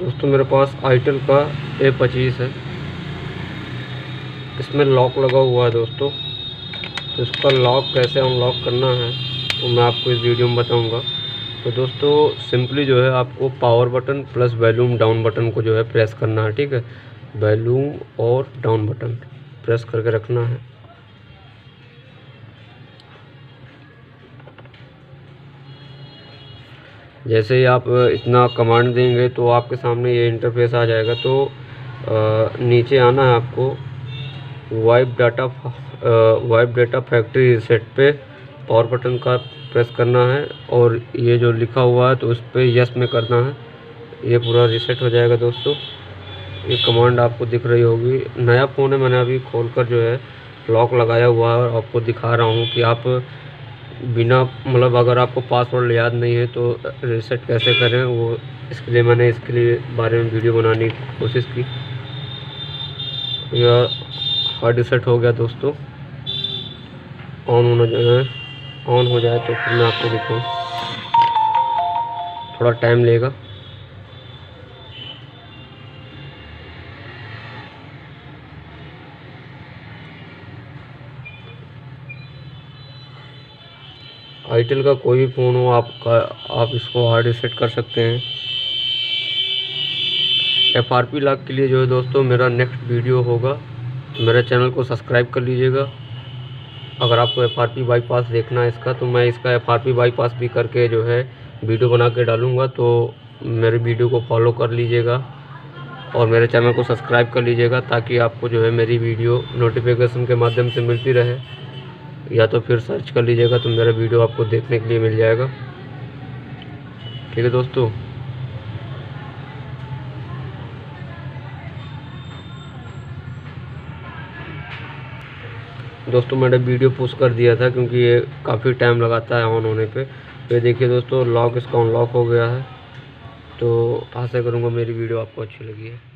दोस्तों, मेरे पास आईटेल का ए पच्चीस है। इसमें लॉक लगा हुआ है दोस्तों। तो इसका लॉक कैसे अनलॉक करना है, वो तो मैं आपको इस वीडियो में बताऊँगा। तो दोस्तों सिंपली जो है आपको power button plus volume down button को जो है प्रेस करना है, ठीक है? वैल्यूम और डाउन बटन प्रेस करके रखना है। जैसे ही आप इतना कमांड देंगे तो आपके सामने ये इंटरफेस आ जाएगा। तो नीचे आना है आपको wipe data wipe data factory reset पे पावर बटन का प्रेस करना है और ये जो लिखा हुआ है तो उस पर यस में करना है। ये पूरा रिसेट हो जाएगा दोस्तों। ये कमांड आपको दिख रही होगी। नया फ़ोन है, मैंने अभी खोल कर जो है लॉक लगाया हुआ है और आपको दिखा रहा हूँ कि आप बिना मतलब अगर आपको पासवर्ड याद नहीं है तो रिसेट कैसे करें? वो इसके लिए मैंने इसके लिए बारे में वीडियो बनाने की कोशिश की। या हार्ड रिसेट हो गया दोस्तों। ऑन होना जाए ऑन हो जाए तो फिर मैं आपको दिखाऊँ। थोड़ा टाइम लेगा। आईटेल का कोई भी फ़ोन हो, आपका, आप इसको हार्ड रिसेट कर सकते हैं। एफ़ आर पी लाख के लिए जो है दोस्तों, मेरा नेक्स्ट वीडियो होगा। मेरे चैनल को सब्सक्राइब कर लीजिएगा। अगर आपको एफ़ आर पी बाईपास देखना है इसका तो मैं इसका एफ़ आर पी बाईपास भी करके जो है वीडियो बना के डालूँगा। तो मेरे वीडियो को फॉलो कर लीजिएगा और मेरे चैनल को सब्सक्राइब कर लीजिएगा ताकि आपको जो है मेरी वीडियो नोटिफिकेशन के माध्यम से मिलती रहे। या तो फिर सर्च कर लीजिएगा तो मेरा वीडियो आपको देखने के लिए मिल जाएगा। ठीक है दोस्तों? दोस्तों, मैंने वीडियो पोस्ट कर दिया था क्योंकि ये काफ़ी टाइम लगाता है ऑन होने पे। तो ये देखिए दोस्तों, लॉक इसका अनलॉक हो गया है। तो आशा करूँगा मेरी वीडियो आपको अच्छी लगी है।